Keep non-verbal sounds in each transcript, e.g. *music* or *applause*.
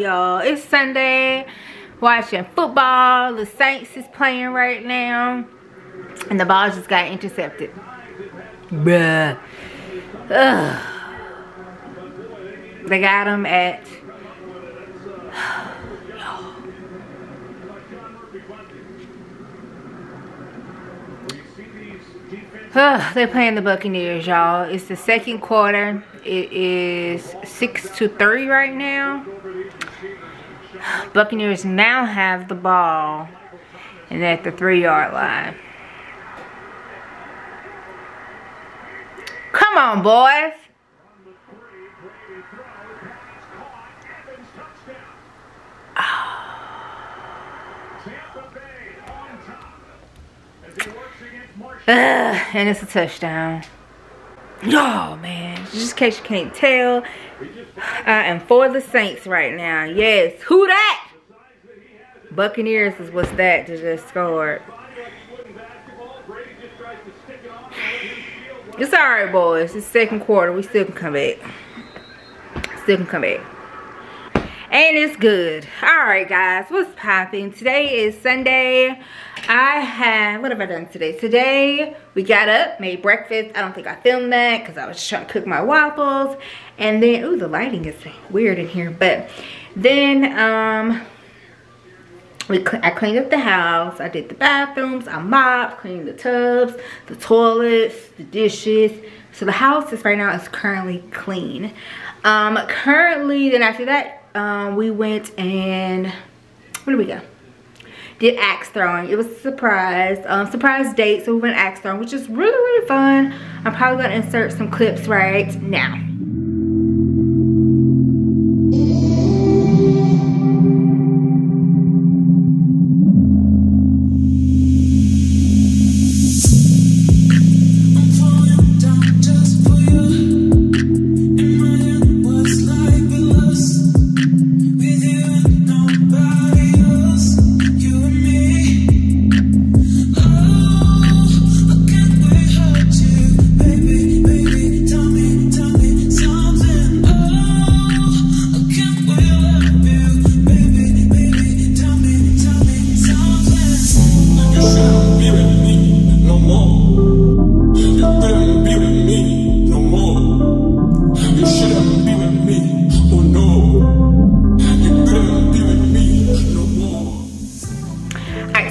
y'all? It's Sunday. Watching football. The Saints is playing right now. And the ball just got intercepted. Bruh. Ugh. They got him at *sighs* they're playing the Buccaneers, y'all. It's the second quarter. It is 6 to 3 right now. Buccaneers now have the ball and at the three yard line. Come on, boys. Ah. Ugh, and it's a touchdown. Oh, man. Just in case you can't tell, I am for the Saints right now. Yes. Who that? Buccaneers is what's that to just scored. It's alright, boys. It's second quarter. We still can come back. Still can come back. And it's good. Alright, guys. What's popping? Today is Sunday. I have, what have I done today? Today, we got up, made breakfast. I don't think I filmed that because I was trying to cook my waffles. And then, oh, the lighting is weird in here. But then, um, we I cleaned up the house. I did the bathrooms. I mopped, cleaned the tubs, the toilets, the dishes. So the house is right now is currently clean. Um, currently, then after that, um, we went and, where did we go? did axe throwing. It was a surprise, um, surprise date. So we went axe throwing, which is really, really fun. I'm probably gonna insert some clips right now.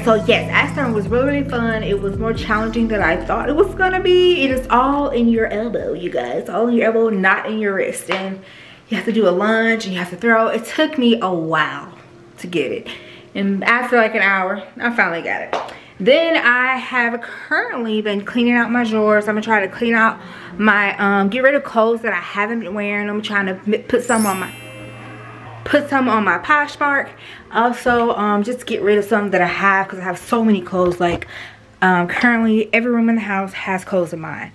So yes Aston was really, really fun. It was more challenging than i thought it was gonna be. It is all in your elbow you guys. All in your elbow not in your wrist. And you have to do a lunge and you have to throw. It took me a while to get it. And after like an hour i finally got it. Then i have currently been cleaning out my drawers. I'm gonna try to clean out my um get rid of clothes that i haven't been wearing. I'm trying to put some on my put some on my Poshmark. Also, um, just get rid of some that I have because I have so many clothes. Like, um, currently, every room in the house has clothes of mine.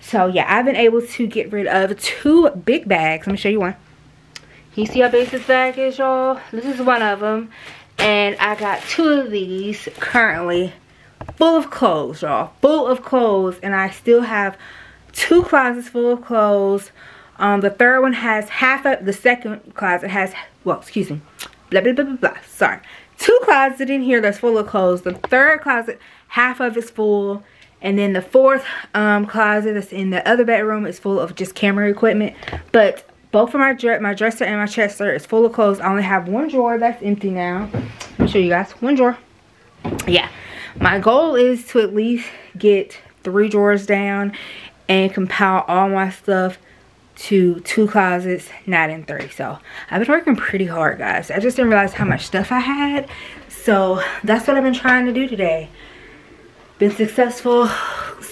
So, yeah, I've been able to get rid of two big bags. Let me show you one. You see how big this bag is, y'all? This is one of them. And I got two of these currently full of clothes, y'all. Full of clothes. And I still have two closets full of clothes. Um, the third one has half of, the second closet has well, excuse me, blah, blah, blah, blah, blah. Sorry. Two closets in here that's full of clothes. The third closet, half of it's full. And then the fourth um, closet that's in the other bedroom is full of just camera equipment. But both of my, my dresser and my chester is full of clothes. I only have one drawer that's empty now. Let me show you guys. One drawer. Yeah. My goal is to at least get three drawers down and compile all my stuff to two closets, not in three. So I've been working pretty hard, guys. I just didn't realize how much stuff I had. So that's what I've been trying to do today. Been successful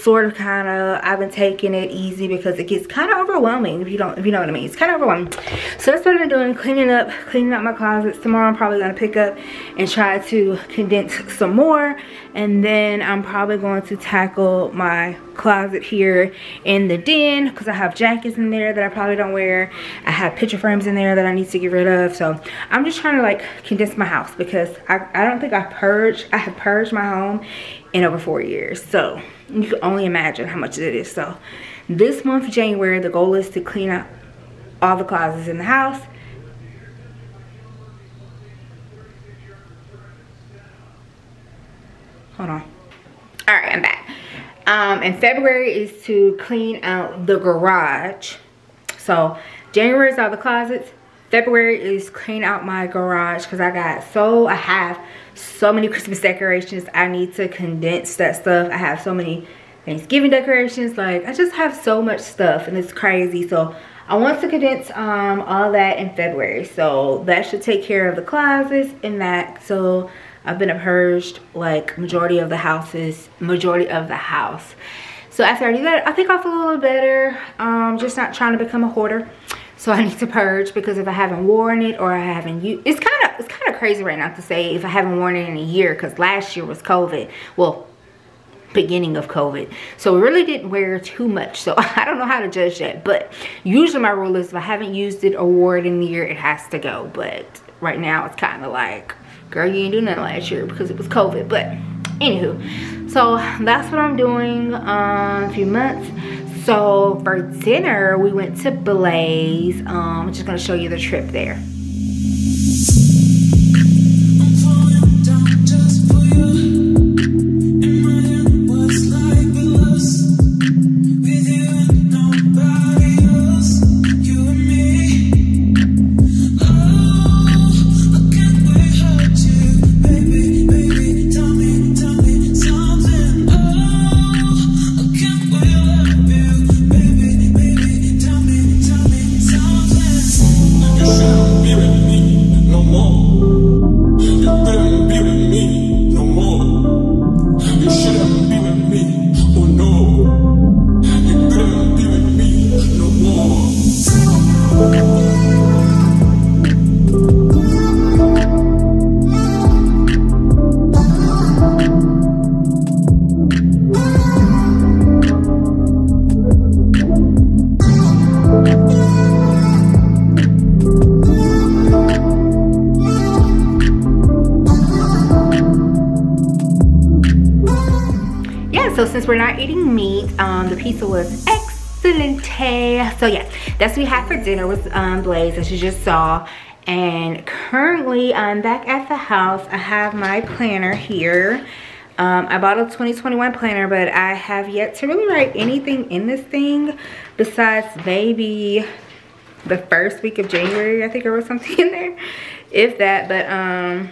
sort of kind of i've been taking it easy because it gets kind of overwhelming if you don't if you know what i mean. It's kind of overwhelming. So that's what i've been doing cleaning up cleaning up my closets. Tomorrow i'm probably going to pick up and try to condense some more and then i'm probably going to tackle my closet here in the den because i have jackets in there that i probably don't wear. I have picture frames in there that i need to get rid of. So i'm just trying to like condense my house because i, I don't think i purged i have purged my home in over four years. So you can only imagine how much it is. So this month, January, the goal is to clean up all the closets in the house. Hold on. All right, I'm back. Um, and February is to clean out the garage. So January is all the closets february is clean out my garage because i got so i have so many christmas decorations i need to condense that stuff i have so many thanksgiving decorations like i just have so much stuff and it's crazy so I want to condense um, all that in February. So that should take care of the closets and that. So I've been purged like majority of the houses, majority of the house. So after I do that, I think I'll feel a little better. Um, just not trying to become a hoarder. So I need to purge because if I haven't worn it or I haven't used, it's kind of it's kind of crazy right now to say if I haven't worn it in a year because last year was COVID. Well, beginning of COVID. So we really didn't wear too much. So *laughs* I don't know how to judge that. But usually my rule is if I haven't used it or wore it in the year, it has to go. But right now it's kind of like, girl, you ain't do nothing last year because it was COVID. But anywho, so that's what I'm doing um, a few months. So for dinner, we went to Blaze. Um, I'm just gonna show you the trip there. The pizza was excellent. So yeah, that's what we had for dinner with um, Blaze, as you just saw. And currently, I'm back at the house. I have my planner here. Um, I bought a 2021 planner, but I have yet to really write anything in this thing besides maybe the first week of January, I think I wrote something *laughs* in there, if that. But um,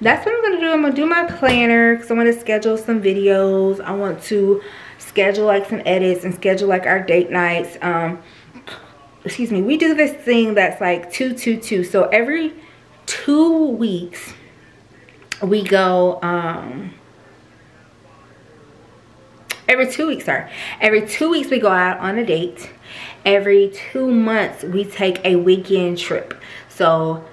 that's what I'm gonna do. I'm gonna do my planner because I want to schedule some videos. I want to schedule like some edits and schedule like our date nights. Um, excuse me, we do this thing that's like two, two, two. So every two weeks we go, um, every two weeks, sorry. Every two weeks we go out on a date. Every two months we take a weekend trip. So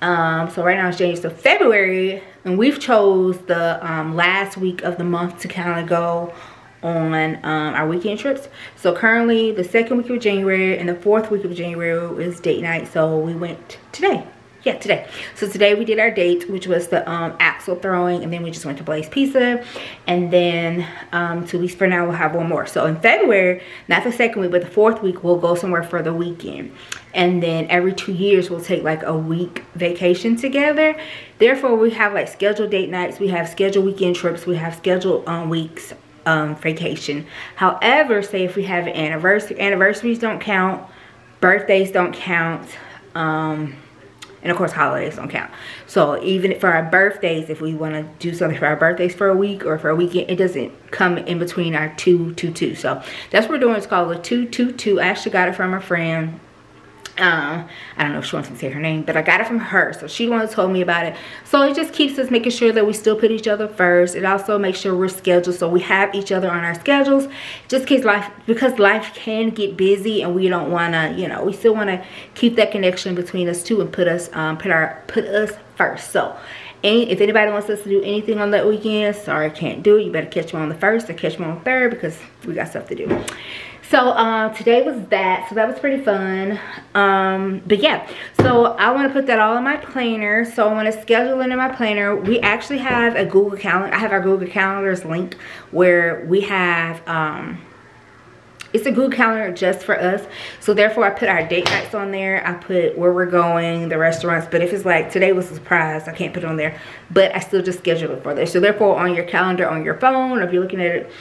um so right now it's january so february and we've chose the um last week of the month to kind of go on um our weekend trips. So currently the second week of january and the fourth week of january is date night so we went today. Yeah today. So today we did our date which was the um axe throwing and then we just went to blaze pizza. And then um two weeks from now we'll have one more. So in february not the second week but the fourth week we'll go somewhere for the weekend. And then every two years we'll take like a week vacation together. Therefore we have like scheduled date nights. We have scheduled weekend trips. We have scheduled um weeks um vacation. However say if we have an anniversary anniversaries don't count birthdays don't count um and of course holidays don't count. So even for our birthdays if we want to do something for our birthdays for a week or for a weekend it doesn't come in between our two two two. So that's what we're doing. It's called a two two two. I actually got it from a friend um, I don't know if she wants to say her name, but I got it from her. So she who told me about it. So it just keeps us making sure that we still put each other first. It also makes sure we're scheduled so we have each other on our schedules. Just case life, because life can get busy and we don't want to, you know, we still want to keep that connection between us two and put us, um, put our, put us first. So and if anybody wants us to do anything on that weekend, sorry, I can't do it. You better catch me on the first or catch me on the third because we got stuff to do so uh, today was that so that was pretty fun um, but yeah so i want to put that all in my planner so i want to schedule it in my planner we actually have a google calendar i have our google calendars link where we have um, it's a Google calendar just for us. So therefore I put our date nights on there. I put where we're going, the restaurants. But if it's like today was a surprise, I can't put it on there. But I still just schedule it for there. So therefore on your calendar on your phone, or if you're looking at it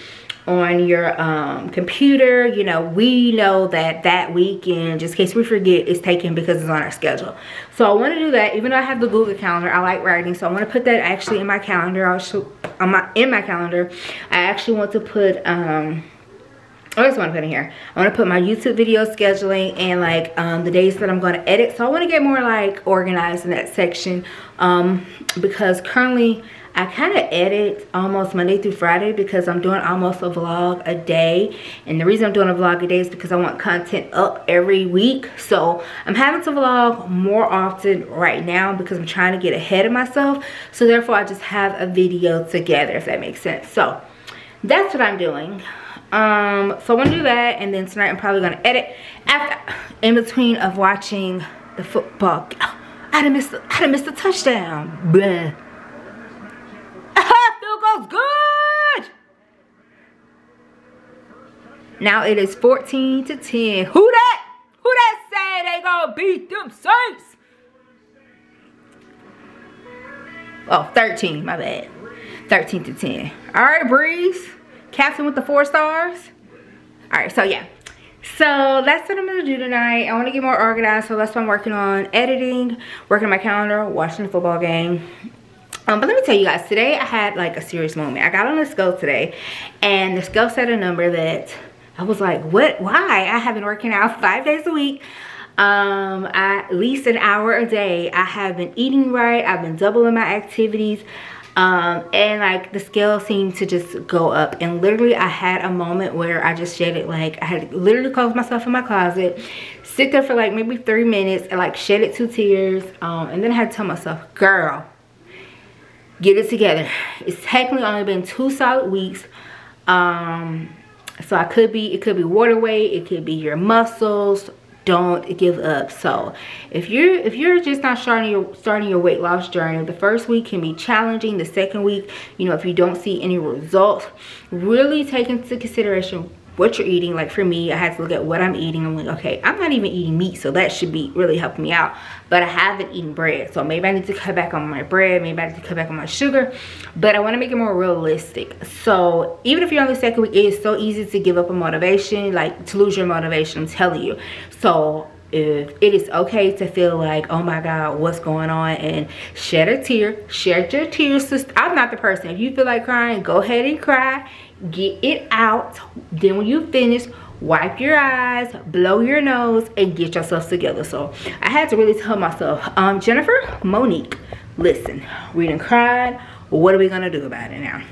on your um, computer, you know, we know that that weekend, just in case we forget, is taken because it's on our schedule. So I want to do that. Even though I have the Google calendar, I like writing. So I want to put that actually in my calendar. On my, in my calendar, I actually want to put... Um, I just want to put in here. I want to put my YouTube video scheduling and like um, the days that I'm going to edit. So I want to get more like organized in that section um, because currently I kind of edit almost Monday through Friday because I'm doing almost a vlog a day. And the reason I'm doing a vlog a day is because I want content up every week. So I'm having to vlog more often right now because I'm trying to get ahead of myself. So therefore I just have a video together if that makes sense. So that's what I'm doing. Um, so i'm gonna do that and then tonight I'm probably to edit after in between of watching the football. I done missed, I done missed a touchdown. Bleh *laughs* goes good. Now it is 14 to 10. Who that? Who that say they gonna beat them Saints? Oh, 13, my bad. 13 to 10. All right, Brees. Captain with the four stars. All right, so yeah. So that's what I'm gonna do tonight. I wanna get more organized, so that's what I'm working on. Editing, working on my calendar, watching the football game, um, but let me tell you guys, today I had like a serious moment. I got on the scale today and the scale said a number that I was like, what, why? I have been working out *laughs* five days a week. Um, at least an hour a day. I have been eating right. I've been doubling my activities. Um, and like the scale seemed to just go up. And literally I had a moment where I just shedded like I had literally closed myself in my closet sit there for like maybe three minutes and like shedded two tears. Um, and then I had to tell myself girl get it together. It's technically only been two solid weeks. Um so i could be it could be water weight it could be your muscles don't give up. So if you're if you're just not starting your starting your weight loss journey the first week can be challenging. The second week you know if you don't see any results really take into consideration what you're eating. Like for me i had to look at what i'm eating. I'm like okay i'm not even eating meat so that should be really helping me out. But i haven't eaten bread so maybe i need to cut back on my bread. Maybe i need to cut back on my sugar. But i want to make it more realistic. So even if you're on the second week it is so easy to give up a motivation like to lose your motivation i'm telling you. So if it is okay to feel like oh my god what's going on? And shed a tear shed your tears i'm not the person. If you feel like crying go ahead and cry. Get it out. Then when you finish wipe your eyes blow your nose and get yourself together. So i had to really tell myself um jennifer monique listen we didn't cry what are we gonna do about it now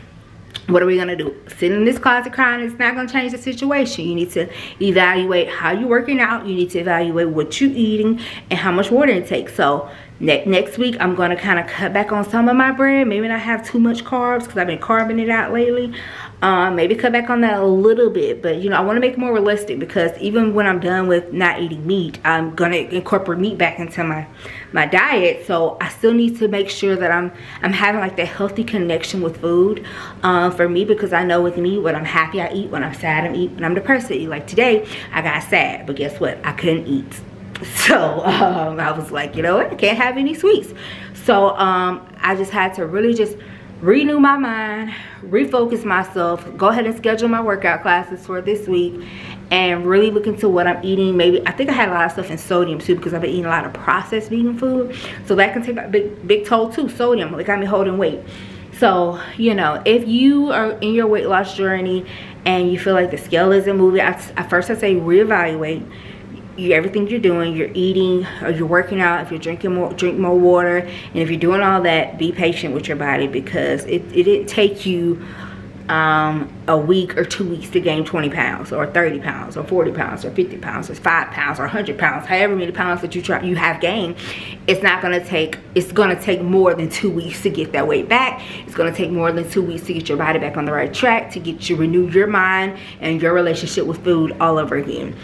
what are we gonna do? Sit in this closet crying it's not gonna change the situation. You need to evaluate how you're working out. You need to evaluate what you're eating and how much water it takes so ne next week i'm gonna kind of cut back on some of my bread. Maybe not have too much carbs because i've been carving it out lately um, maybe cut back on that a little bit but you know i want to make it more realistic because even when i'm done with not eating meat i'm gonna incorporate meat back into my my diet. So i still need to make sure that i'm i'm having like that healthy connection with food um, for me because i know with me when i'm happy i eat. When i'm sad i eat. When i'm depressed i eat. Like today i got sad but guess what? I couldn't eat. *laughs* So um, i was like you know what? I can't have any sweets. So um, i just had to really just renew my mind, refocus myself, go ahead and schedule my workout classes for this week and really look into what I'm eating. Maybe, I think I had a lot of stuff in sodium too because I've been eating a lot of processed vegan food. So that can take a big, big toll too, sodium. It got me holding weight. So, you know, if you are in your weight loss journey and you feel like the scale isn't moving, at first I say reevaluate you, everything you're doing, you're eating or you're working out, if you're drinking more, drink more water. And if you're doing all that, be patient with your body because it, it didn't take you um, a week or two weeks to gain 20 pounds or 30 pounds or 40 pounds or 50 pounds or five pounds or 100 pounds, however many pounds that you try, you have gained, it's not gonna take, it's gonna take more than two weeks to get that weight back. It's gonna take more than two weeks to get your body back on the right track, to get you renew your mind and your relationship with food all over again.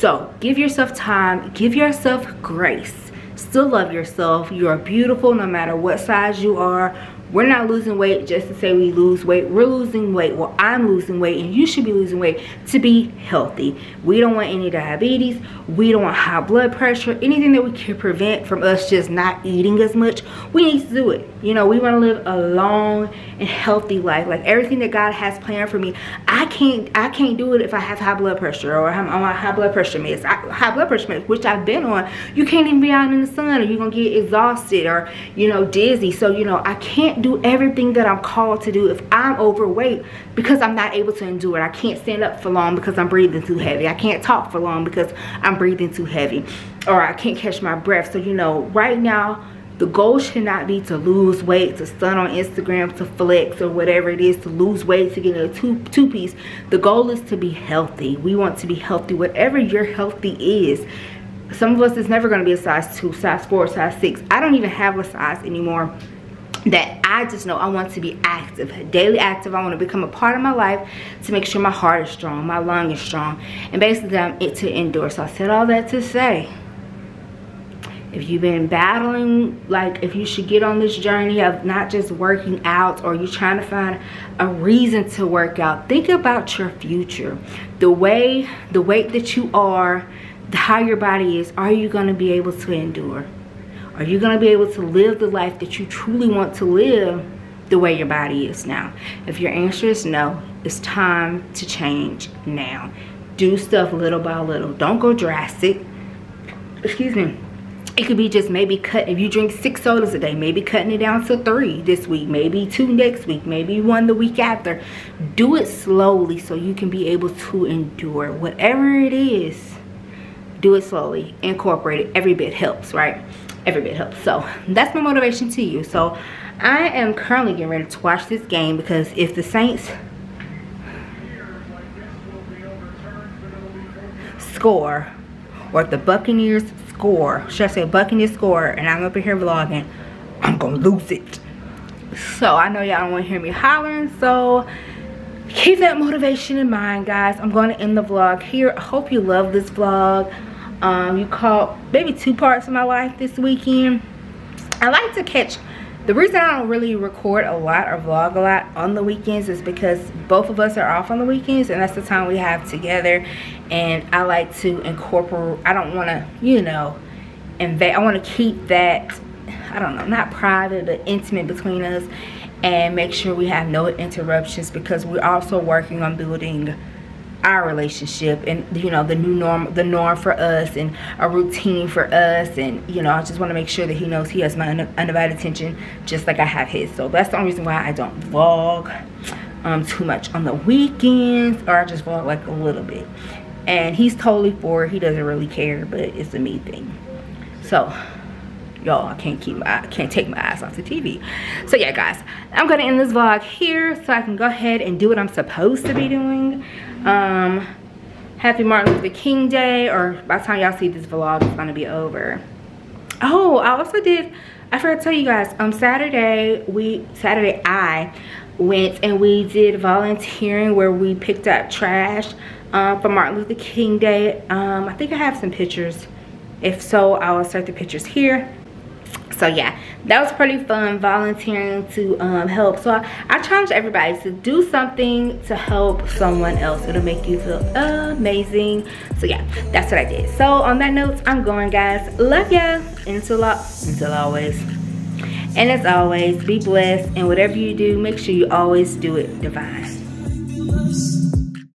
So give yourself time, give yourself grace. still love yourself you are beautiful no matter what size you are we're not losing weight just to say we lose weight. We're losing weight. Well i'm losing weight and you should be losing weight to be healthy. We don't want any diabetes. We don't want high blood pressure anything that we can prevent from us just not eating as much. We need to do it. You know we want to live a long and healthy life. Like everything that god has planned for me i can't i can't do it if i have high blood pressure or i'm on high blood pressure meds. High blood pressure meds which i've been on you can't even be out in the sun or you're gonna get exhausted or you know dizzy. So you know i can't do everything that I'm called to do if I'm overweight because I'm not able to endure it. I can't stand up for long because I'm breathing too heavy. I can't talk for long because I'm breathing too heavy. Or I can't catch my breath. So, you know, right now, the goal should not be to lose weight, to stun on Instagram, to flex, or whatever it is, to lose weight, to get a two, two piece. The goal is to be healthy. We want to be healthy. Whatever your healthy is, some of us is never going to be a size 2, size 4, size 6. I don't even have a size anymore that I just know I want to be active, daily active. I want to become a part of my life to make sure my heart is strong, my lung is strong, and basically I'm it to endure. So I said all that to say, if you've been battling, like if you should get on this journey of not just working out or you're trying to find a reason to work out, think about your future. The way, the weight that you are, how your body is, are you going to be able to endure? Are you going to be able to live the life that you truly want to live the way your body is now? If your answer is no, it's time to change now. Do stuff little by little. Don't go drastic. Excuse me. It could be just maybe cut, if you drink six sodas a day, maybe cutting it down to three this week, maybe two next week, maybe one the week after. Do it slowly so you can be able to endure. Whatever it is, do it slowly. Incorporate it. Every bit helps, right? Every bit helps. So that's my motivation to you. So i am currently getting ready to watch this game because if the saints score or if the buccaneers score should i say buccaneers score and i'm up here vlogging i'm gonna lose it. So i know y'all don't want to hear me hollering so keep that motivation in mind guys. I'm going to end the vlog here. I hope you love this vlog um, you caught maybe two parts of my life this weekend. I like to catch, the reason I don't really record a lot or vlog a lot on the weekends is because both of us are off on the weekends and that's the time we have together. And I like to incorporate, I don't want to, you know, invade, I want to keep that, I don't know, not private, but intimate between us and make sure we have no interruptions because we're also working on building our relationship and you know the new norm the norm for us and a routine for us. And you know i just want to make sure that he knows he has my undivided attention just like i have his. So that's the only reason why i don't vlog um too much on the weekends or i just vlog like a little bit. And he's totally for it. He doesn't really care but it's a me thing. So y'all i can't keep my i can't take my eyes off the tv so yeah guys i'm gonna end this vlog here so i can go ahead and do what i'm supposed to be doing um happy martin luther king day or by the time y'all see this vlog it's gonna be over. Oh i also did i forgot to tell you guys um saturday we saturday i went and we did volunteering where we picked up trash um, for martin luther king day. Um i think i have some pictures. If so i'll insert the pictures here so yeah that was pretty fun volunteering to um, help. So I, I challenge everybody to do something to help someone else. It'll make you feel amazing. So yeah that's what i did. So on that note i'm going guys. Love ya. Until until always. And as always be blessed. And whatever you do make sure you always do it divine